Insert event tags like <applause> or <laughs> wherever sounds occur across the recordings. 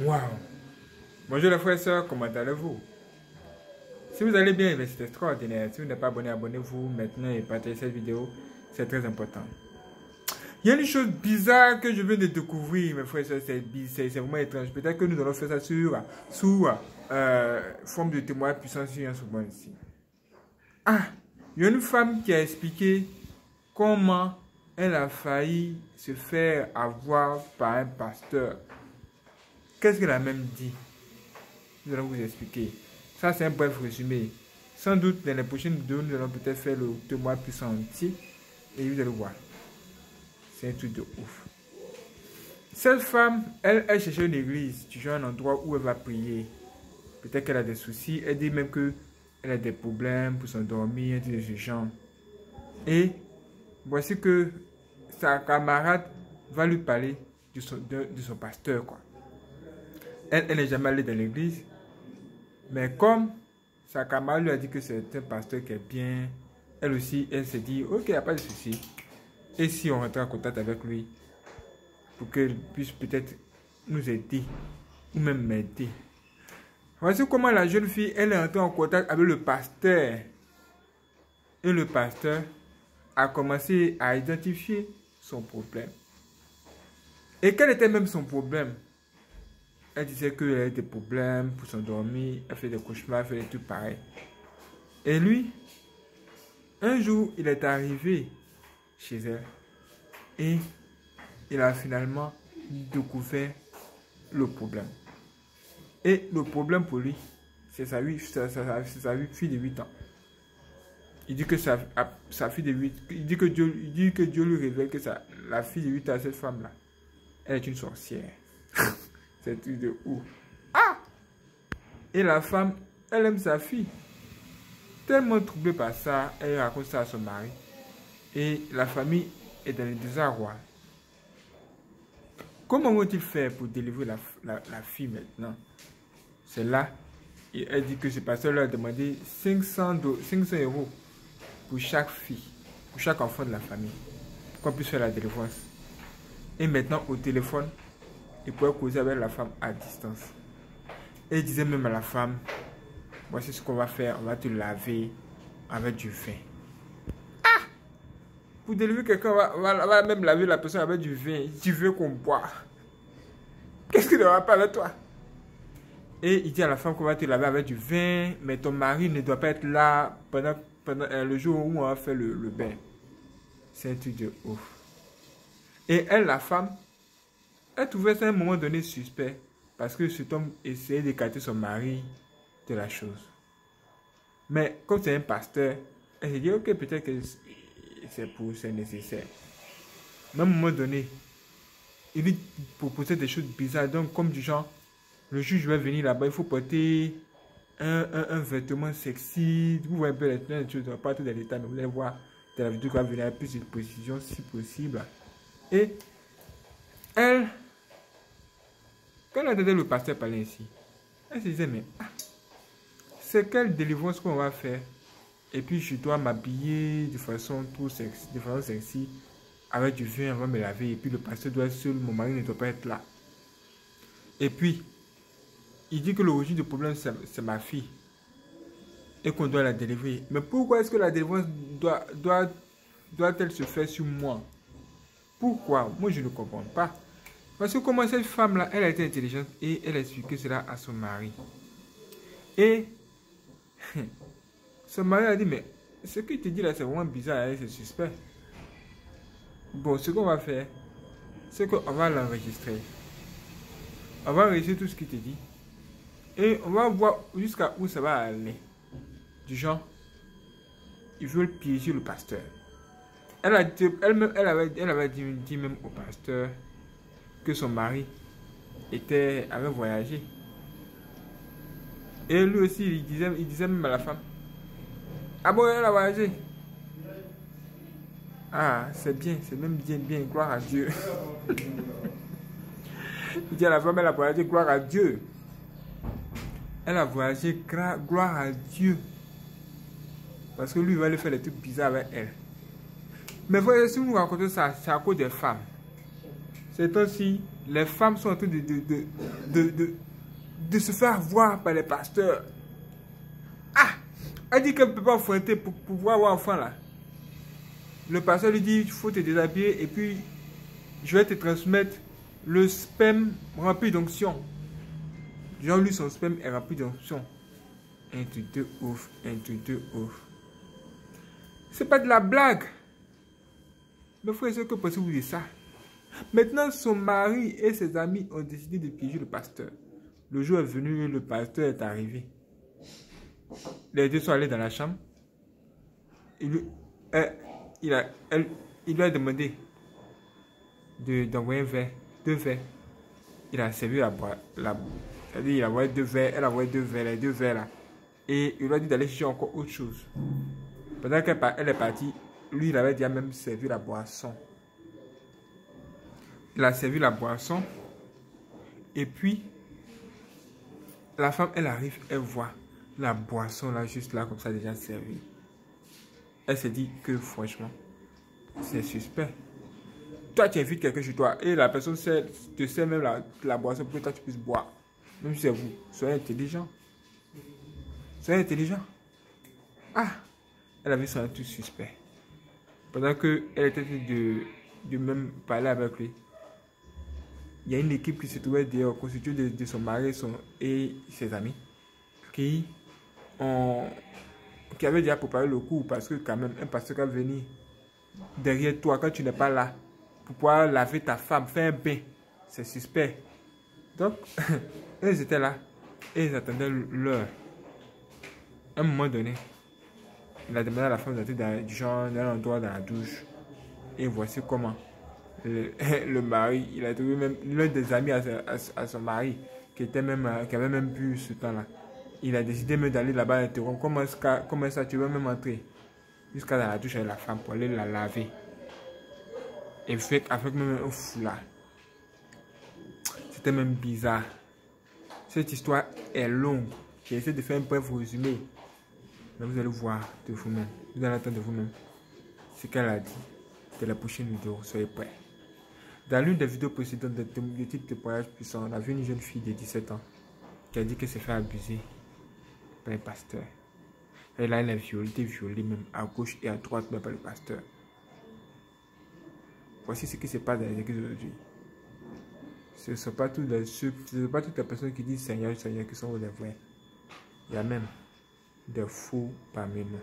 Waouh Bonjour les frères et sœurs, comment allez-vous? Si vous allez bien, c'est extraordinaire. Si vous n'êtes pas abonné, abonnez-vous maintenant et partagez cette vidéo. C'est très important. Il y a une chose bizarre que je viens de découvrir, mes frères et sœurs, c'est vraiment étrange. Peut-être que nous allons faire ça sous euh, forme de témoignage puissant sur un second ici. Ah, il y a une femme qui a expliqué comment elle a failli se faire avoir par un pasteur. Qu'est-ce qu'elle a même dit? Nous allons vous expliquer. Ça, c'est un bref résumé. Sans doute, dans les prochaines vidéos, nous allons peut-être faire le témoignage puissant entier. Et vous allez voir. C'est un truc de ouf. Cette femme, elle, elle cherchait une église, tu vois, un endroit où elle va prier. Peut-être qu'elle a des soucis. Elle dit même que elle a des problèmes pour s'endormir, de ce genre. Et voici que sa camarade va lui parler de son, de, son pasteur. Quoi. Elle, n'est jamais allée dans l'église. Mais comme sa camarade lui a dit que c'est un pasteur qui est bien, elle aussi, elle s'est dit, ok, il n'y a pas de souci. Et si on rentre en contact avec lui, pour qu'il puisse peut-être nous aider, ou même m'aider. Voici comment la jeune fille, elle est entrée en contact avec le pasteur. Et le pasteur a commencé à identifier son problème. Et quel était même son problème? Elle disait qu'elle avait des problèmes pour s'endormir, elle fait des cauchemars, elle fait des trucs pareils. Et lui, un jour, il est arrivé chez elle et il a finalement découvert le problème. Et le problème pour lui, c'est sa, fille de 8 ans. Il dit que sa, sa fille de 8 il dit que Dieu, il dit que Dieu lui révèle que sa, la fille de 8 ans, cette femme-là, elle est une sorcière. <laughs> de ouf. Ah! Et la femme, elle aime sa fille. Tellement troublée par ça, elle raconte ça à son mari. Et la famille est dans le désarroi. Comment vont-ils faire pour délivrer la fille maintenant? C'est là, elle dit que ce pasteur leur a demandé 500, 500 euros pour chaque fille, pour chaque enfant de la famille, qu'on puisse faire la délivrance. Et maintenant, au téléphone, il pouvait causer avec la femme à distance. Et il disait même à la femme, voici ce qu'on va faire, on va te laver avec du vin. Ah Pour délivrer quelqu'un, on va, même laver la personne avec du vin. Tu veux qu'on boit. Qu'est-ce qui ne va pas avec toi? Et il dit à la femme qu'on va te laver avec du vin, mais ton mari ne doit pas être là pendant, euh, le jour où on va faire le, bain. C'est un truc de ouf. Et elle, la femme, elle trouvait ça à un moment donné suspect parce que cet homme essayait d'écarter son mari de la chose. Mais comme c'est un pasteur, elle s'est dit, ok, peut-être que c'est pour, c'est nécessaire. Mais à un moment donné, il lui proposait des choses bizarres, donc comme du genre, le juge va venir là-bas, il faut porter un, un, vêtement sexy. Vous voyez un peu les choses, pas tout dans l'état, mais vous allez voir dans la vidéo qui va venir plus de précision si possible. Et elle, quand elle entendait le pasteur parler ici, elle se disait, mais ah, c'est quelle délivrance qu'on va faire? Et puis je dois m'habiller de façon trop sexy, de façon sexy, avec du vin avant de me laver. Et puis le pasteur doit être seul, mon mari ne doit pas être là. Et puis, il dit que l'origine du problème, c'est ma fille. Et qu'on doit la délivrer. Mais pourquoi est-ce que la délivrance doit, doit, doit-elle se faire sur moi? Pourquoi? Moi, je ne comprends pas. Parce que comment cette femme-là, elle a été intelligente et elle a expliqué cela à son mari. Et <laughs> son mari a dit, mais ce qu'il te dit là, c'est vraiment bizarre, hein, c'est suspect. Bon, ce qu'on va faire, c'est qu'on va l'enregistrer. On va enregistrer tout ce qu'il te dit. Et on va voir jusqu'à où ça va aller. Du genre, ils veulent piéger le pasteur. Elle, a elle, elle, avait, elle avait dit, même au pasteur que son mari était, avait voyagé. Et lui aussi, il disait, il disait même à la femme Ah bon, elle a voyagé? Ah, c'est bien, c'est même bien, bien, gloire à Dieu. <laughs> il dit à la femme Elle a voyagé, gloire à Dieu. Elle a voyagé, gloire à Dieu. Parce que lui, il va aller faire des trucs bizarres avec elle. Mais voyez, si vous racontez ça, c'est à cause des femmes. C'est aussi, les femmes sont en train de, de, de, de, se faire voir par les pasteurs. Ah Elle dit qu'elle ne peut pas affronter pour pouvoir avoir enfant là. Le pasteur lui dit, il faut te déshabiller et puis je vais te transmettre le sperme rempli d'onction. Jean-Louis, son sperme est rempli d'onction. Un truc de ouf, un truc de ouf. C'est pas de la blague. Mais frère, c'est que pensez-vous de ça? Maintenant, son mari et ses amis ont décidé de piéger le pasteur. Le jour est venu et le pasteur est arrivé. Les deux sont allés dans la chambre. Il lui, euh, a, elle, demandé d'envoyer un verre, deux verres. Il a servi la boîte. C'est-à-dire, il a envoyé deux verres, elle a envoyé deux verres, les deux verres là. Et il lui a dit d'aller chercher encore autre chose. Pendant qu'elle est partie, lui, il avait déjà même servi la boisson. Il a servi la boisson. Et puis, la femme, elle arrive, elle voit la boisson là, juste là, comme ça, déjà servie. Elle se dit que franchement, c'est suspect. Toi, tu invites quelqu'un chez toi et la personne te sert même la, boisson pour que toi tu puisses boire. Même si c'est vous, soyez intelligent. Soyez intelligent. Ah, elle avait son tout suspect. Pendant qu'elle était de, de même parler avec lui, il y a une équipe qui se trouvait dehors, constituée de, son mari et ses amis, qui, qui avaient déjà préparé le coup parce que quand même, un pasteur va venir derrière toi quand tu n'es pas là pour pouvoir laver ta femme, faire un bain. C'est suspect. Donc, <laughs> ils étaient là et ils attendaient l'heure. Un moment donné, il a demandé à la femme dans, du genre dans endroit dans la douche. Et voici comment <laughs> le, mari, il a trouvé même l'un des amis à, son mari qui, était même, qui avait même pu ce temps-là. Il a décidé même d'aller là-bas interrompre. Comment, comment ça, tu veux même entrer? Jusqu'à la douche avec la femme pour aller la laver. Et fait, avec même un foulard. C'était même bizarre. Cette histoire est longue. J'ai essayé de faire un bref résumé. Mais vous allez voir de vous-même. Vous allez entendre de vous-même ce qu'elle a dit de la prochaine vidéo. Soyez prêts. Dans l'une des vidéos précédentes de, de voyage puissant, on a vu une jeune fille de 17 ans qui a dit qu'elle s'est fait abuser par un pasteur. Elle a, a violée, violée même à gauche et à droite même par le pasteur. Voici ce qui se passe dans les églises aujourd'hui. Ce ne sont pas, toutes les, personnes qui disent Seigneur, Seigneur qui sont les vrais. Il y a même des faux parmi nous.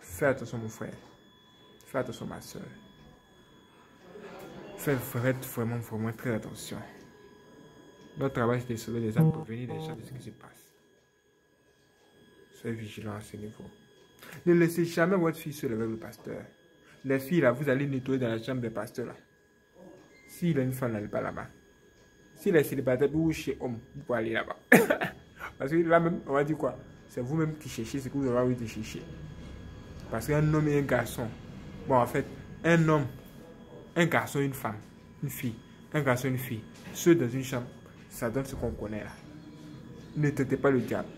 Fais attention, mon frère. Fais attention, ma soeur. Fais vraiment, vraiment très attention. Notre travail, c'est de sauver les âmes pour venir des gens de ce qui se passe. Soyez vigilants à ce niveau. Ne laissez jamais votre fille se lever le pasteur. Les filles, là, vous allez nettoyer dans la chambre des pasteurs, là. S'il a une femme, n'est pas là-bas. S'il est célibataire, vous chez homme, vous pouvez aller là-bas. <laughs> Parce que là même, on va dire quoi? C'est vous-même qui cherchez ce que vous avez envie de chercher. Parce qu'un homme et un garçon, bon, en fait, un homme, un garçon, une femme, une fille, un garçon, une fille, ceux dans une chambre, ça donne ce qu'on connaît là. Ne tentez pas le diable.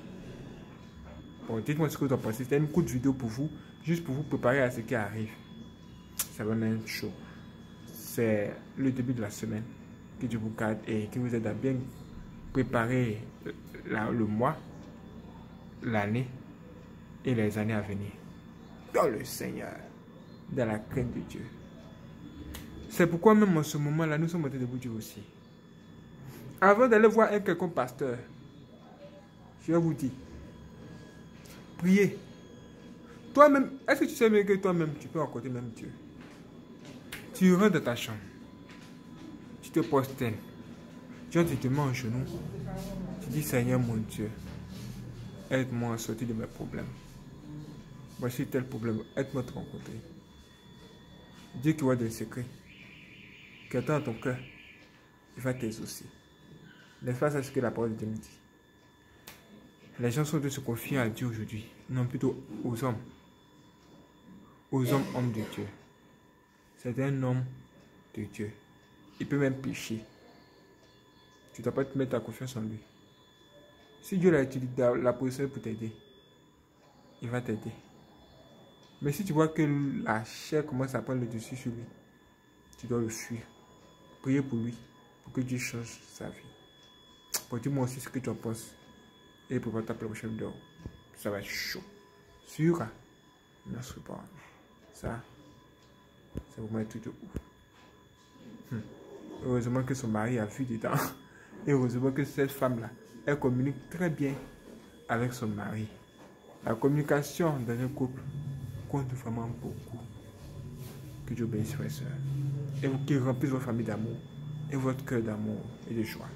Bon, dites-moi ce que vous en pensez. C'était une courte vidéo pour vous, juste pour vous préparer à ce qui arrive. Ça va être chaud. C'est le début de la semaine que Dieu vous garde et qui vous aide à bien préparer le mois l'année et les années à venir. Dans le Seigneur, dans la crainte de Dieu. C'est pourquoi même en ce moment-là, nous sommes en train de vous dire aussi. Avant d'aller voir un quelconque pasteur, je vais vous dire, priez. Toi-même, est-ce que tu sais bien que toi-même, tu peux rencontrer même Dieu? Tu rentres dans ta chambre, tu te prosternes, tu te mets en genou, tu dis Seigneur mon Dieu, Aide-moi à sortir de mes problèmes. Voici tel problème. Aide-moi à te rencontrer. Dieu qui voit des secrets, qui attend ton cœur, il va t'exaucer. N'est-ce pas ce que la parole de Dieu me dit? Les gens sont de se confier à Dieu aujourd'hui, non plutôt aux hommes. Aux hommes, hommes de Dieu. C'est un homme de Dieu. Il peut même pécher. Tu ne dois pas te mettre ta confiance en lui. Si Dieu l'a utilisé la position pour t'aider, il va t'aider. Mais si tu vois que la chair commence à prendre le dessus sur lui, tu dois le fuir. Priez pour lui, pour que Dieu change sa vie. Pour dis-moi aussi ce que tu en penses. Et pour ta prochaine vidéo. Ça va être chaud. Sur notre pas. Ça, c'est vraiment un truc de ouf. Hmm. Heureusement que son mari a vu dedans. Et heureusement que cette femme-là, elle communique très bien avec son mari. La communication dans un couple compte vraiment beaucoup. Que Dieu bénisse, frères et sœurs. Et qu'il remplisse votre famille d'amour et votre cœur d'amour et de joie.